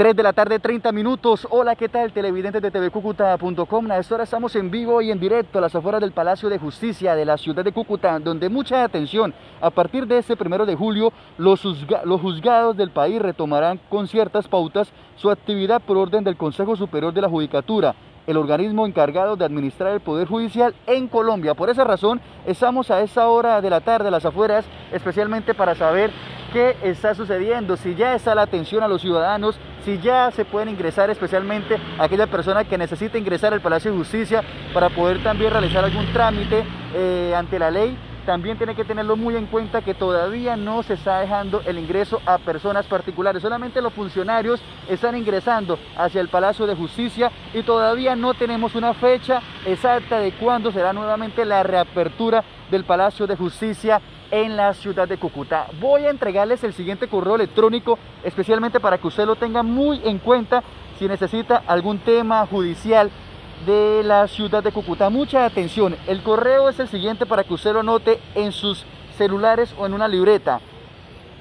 3 de la tarde, 30 minutos. Hola, ¿qué tal? Televidentes de tvcucuta.com. A esta hora estamos en vivo y en directo a las afueras del Palacio de Justicia de la ciudad de Cúcuta, donde mucha atención. A partir de este primero de julio, los, los juzgados del país retomarán con ciertas pautas su actividad por orden del Consejo Superior de la Judicatura el organismo encargado de administrar el Poder Judicial en Colombia. Por esa razón, estamos a esa hora de la tarde a las afueras, especialmente para saber qué está sucediendo, si ya está la atención a los ciudadanos, si ya se pueden ingresar especialmente a aquella persona que necesita ingresar al Palacio de Justicia para poder también realizar algún trámite eh, ante la ley también tiene que tenerlo muy en cuenta que todavía no se está dejando el ingreso a personas particulares. Solamente los funcionarios están ingresando hacia el Palacio de Justicia y todavía no tenemos una fecha exacta de cuándo será nuevamente la reapertura del Palacio de Justicia en la ciudad de Cúcuta. Voy a entregarles el siguiente correo electrónico especialmente para que usted lo tenga muy en cuenta si necesita algún tema judicial de la ciudad de Cúcuta. Mucha atención, el correo es el siguiente para que usted lo note en sus celulares o en una libreta.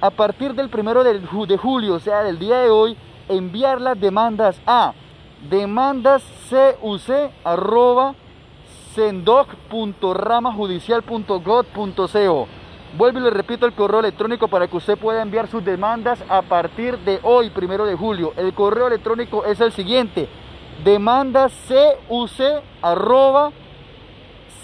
A partir del primero de julio, o sea, del día de hoy, enviar las demandas a demandascuc.ramajudicial.gov.co. Vuelvo y le repito el correo electrónico para que usted pueda enviar sus demandas a partir de hoy, primero de julio. El correo electrónico es el siguiente, demanda cuc arroba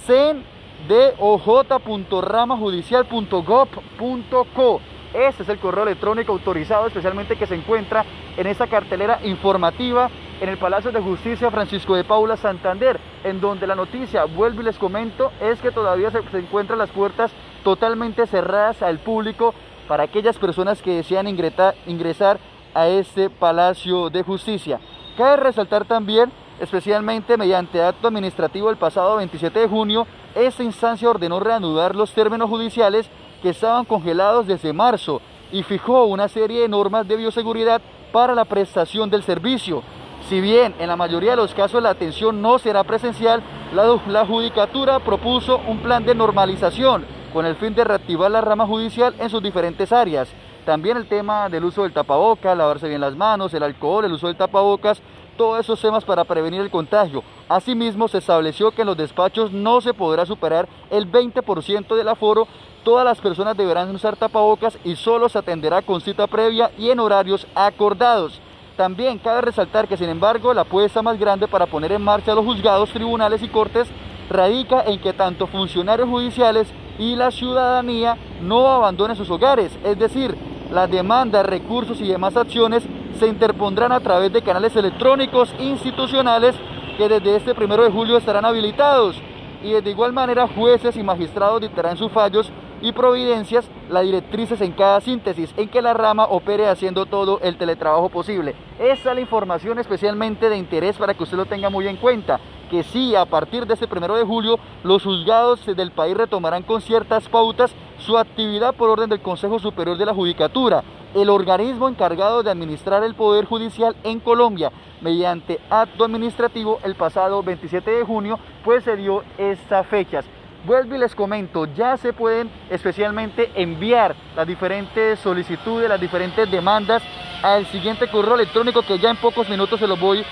cendoj.ramajudicial.gov.co Este es el correo electrónico autorizado especialmente que se encuentra en esta cartelera informativa en el Palacio de Justicia Francisco de Paula Santander, en donde la noticia, vuelvo y les comento, es que todavía se encuentran las puertas totalmente cerradas al público para aquellas personas que desean ingresar a este Palacio de Justicia. Cabe resaltar también, especialmente mediante acto administrativo el pasado 27 de junio, esta instancia ordenó reanudar los términos judiciales que estaban congelados desde marzo y fijó una serie de normas de bioseguridad para la prestación del servicio. Si bien en la mayoría de los casos la atención no será presencial, la, Judicatura propuso un plan de normalización con el fin de reactivar la rama judicial en sus diferentes áreas. También el tema del uso del tapabocas, lavarse bien las manos, el alcohol, el uso del tapabocas, todos esos temas para prevenir el contagio. Asimismo, se estableció que en los despachos no se podrá superar el 20% del aforo, todas las personas deberán usar tapabocas y solo se atenderá con cita previa y en horarios acordados. También cabe resaltar que, sin embargo, la apuesta más grande para poner en marcha los juzgados, tribunales y cortes radica en que tanto funcionarios judiciales y la ciudadanía no abandonen sus hogares, es decir, las demandas, recursos y demás acciones se interpondrán a través de canales electrónicos institucionales que desde este primero de julio estarán habilitados. Y de igual manera jueces y magistrados dictarán sus fallos y providencias las directrices en cada síntesis en que la rama opere haciendo todo el teletrabajo posible. Esa es la información especialmente de interés para que usted lo tenga muy en cuenta que sí, a partir de este primero de julio, los juzgados del país retomarán con ciertas pautas su actividad por orden del Consejo Superior de la Judicatura, el organismo encargado de administrar el Poder Judicial en Colombia, mediante acto administrativo el pasado 27 de junio, pues se dio estas fechas. Vuelvo y les comento, ya se pueden especialmente enviar las diferentes solicitudes, las diferentes demandas al siguiente correo electrónico que ya en pocos minutos se los voy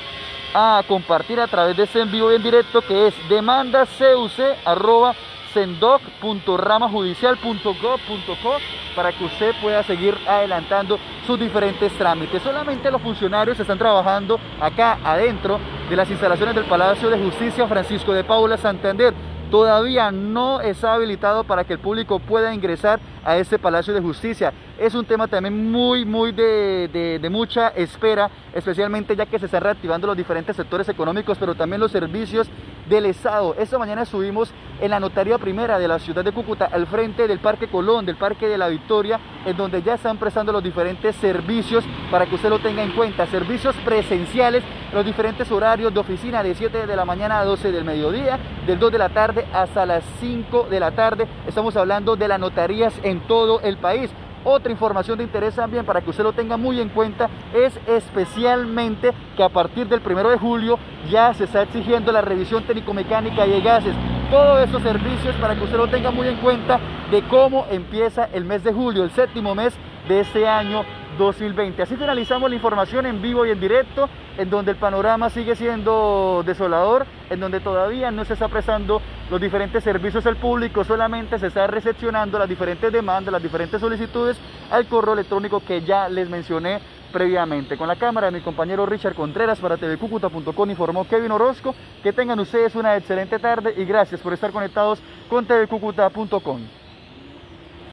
a compartir a través de este en vivo y en directo que es demandacuc.sendoc.ramajudicial.gov.co para que usted pueda seguir adelantando sus diferentes trámites. Solamente los funcionarios están trabajando acá adentro de las instalaciones del Palacio de Justicia Francisco de Paula Santander todavía no está habilitado para que el público pueda ingresar a este Palacio de Justicia. Es un tema también muy, muy de, de, mucha espera, especialmente ya que se están reactivando los diferentes sectores económicos, pero también los servicios del Estado. Esta mañana estuvimos en la notaría primera de la ciudad de Cúcuta, al frente del Parque Colón, del Parque de la Victoria, en donde ya están prestando los diferentes servicios para que usted lo tenga en cuenta. Servicios presenciales, los diferentes horarios de oficina de 7 de la mañana a 12 del mediodía, del 2 de la tarde hasta las 5 de la tarde. Estamos hablando de las notarías en todo el país. Otra información de interés también para que usted lo tenga muy en cuenta es especialmente que a partir del primero de julio ya se está exigiendo la revisión técnico-mecánica y de gases. Todos esos servicios para que usted lo tenga muy en cuenta de cómo empieza el mes de julio, el séptimo mes de este año 2020. Así finalizamos la información en vivo y en directo, en donde el panorama sigue siendo desolador, en donde todavía no se está prestando los diferentes servicios al público, solamente se está recepcionando las diferentes demandas, las diferentes solicitudes al correo electrónico que ya les mencioné previamente. Con la cámara de mi compañero Richard Contreras para tvcucuta.com informó Kevin Orozco. Que tengan ustedes una excelente tarde y gracias por estar conectados con tvcucuta.com.